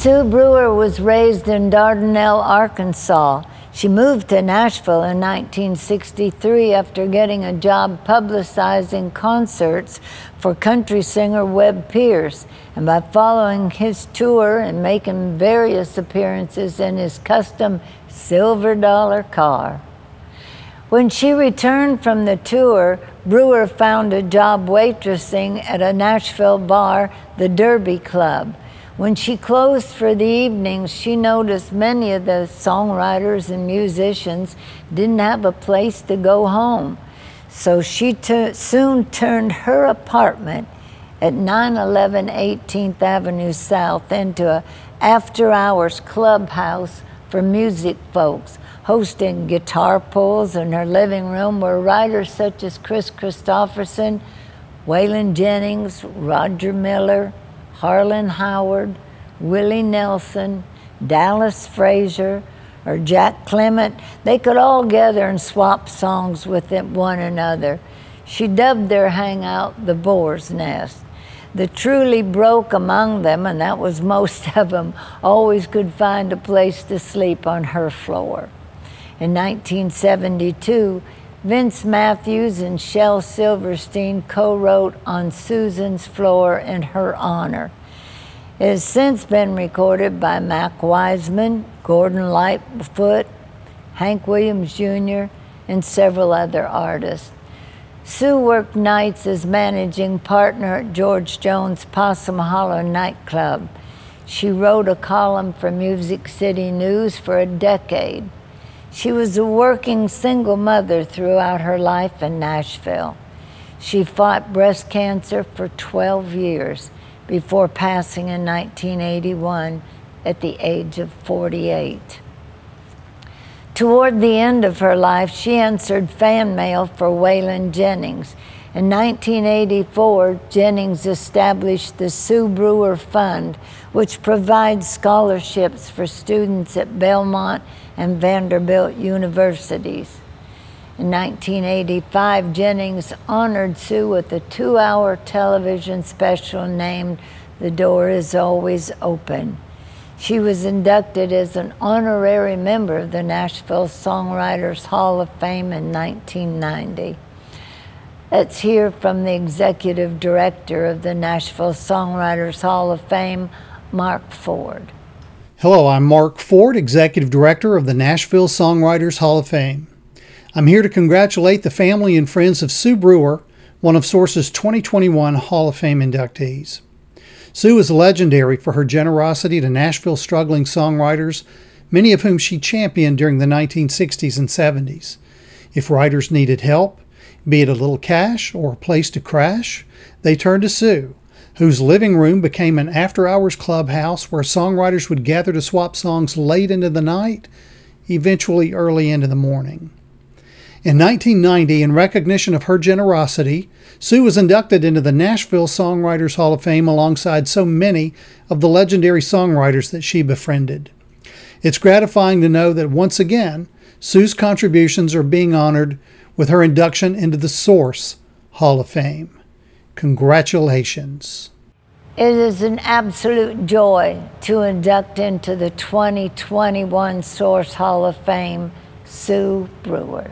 Sue Brewer was raised in Dardanelle, Arkansas. She moved to Nashville in 1963 after getting a job publicizing concerts for country singer Webb Pierce and by following his tour and making various appearances in his custom silver dollar car. When she returned from the tour, Brewer found a job waitressing at a Nashville bar, the Derby Club. When she closed for the evening, she noticed many of the songwriters and musicians didn't have a place to go home. So she soon turned her apartment at 911 18th Avenue South into a after hours clubhouse for music folks, hosting guitar pulls in her living room where writers such as Kris Kristofferson, Waylon Jennings, Roger Miller, Harlan Howard, Willie Nelson, Dallas Frazier, or Jack Clement, they could all gather and swap songs with one another. She dubbed their hangout the Boar's Nest. The truly broke among them, and that was most of them, always could find a place to sleep on her floor. In 1972, Vince Matthews and Shel Silverstein co wrote On Susan's Floor in her honor. Has since been recorded by Mac Wiseman, Gordon Lightfoot, Hank Williams Jr., and several other artists. Sue worked nights as managing partner at George Jones' Possum Hollow nightclub. She wrote a column for Music City News for a decade. She was a working single mother throughout her life in Nashville. She fought breast cancer for 12 years before passing in 1981 at the age of 48. Toward the end of her life, she answered fan mail for Waylon Jennings. In 1984, Jennings established the Sue Brewer Fund, which provides scholarships for students at Belmont and Vanderbilt universities. In 1985, Jennings honored Sue with a two hour television special named The Door Is Always Open. She was inducted as an honorary member of the Nashville Songwriters Hall of Fame in 1990. Let's hear from the executive director of the Nashville Songwriters Hall of Fame, Mark Ford. Hello, I'm Mark Ford, executive director of the Nashville Songwriters Hall of Fame. I'm here to congratulate the family and friends of Sue Brewer, one of Source's 2021 Hall of Fame inductees. Sue is legendary for her generosity to Nashville struggling songwriters, many of whom she championed during the 1960s and 70s. If writers needed help, be it a little cash or a place to crash, they turned to Sue, whose living room became an after hours clubhouse where songwriters would gather to swap songs late into the night, eventually early into the morning. In 1990, in recognition of her generosity, Sue was inducted into the Nashville Songwriters Hall of Fame alongside so many of the legendary songwriters that she befriended. It's gratifying to know that once again, Sue's contributions are being honored with her induction into the Source Hall of Fame. Congratulations. It is an absolute joy to induct into the 2021 Source Hall of Fame Sue Brewer.